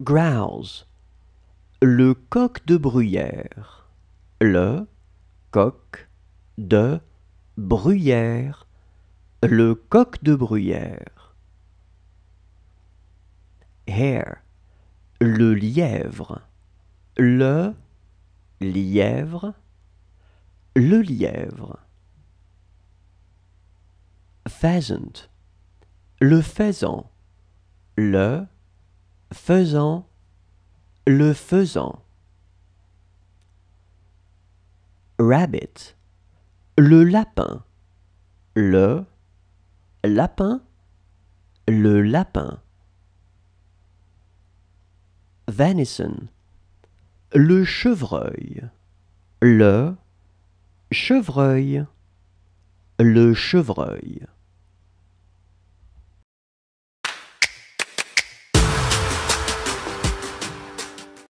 grouse, le coq de bruyère, le coq de bruyère, le coq de bruyère. Hare, le lièvre, le lièvre, le lièvre. Pheasant, le faisan, le faisan, le faisan. Rabbit, le lapin, le lapin, le lapin. Venison, le chevreuil, le chevreuil, le chevreuil.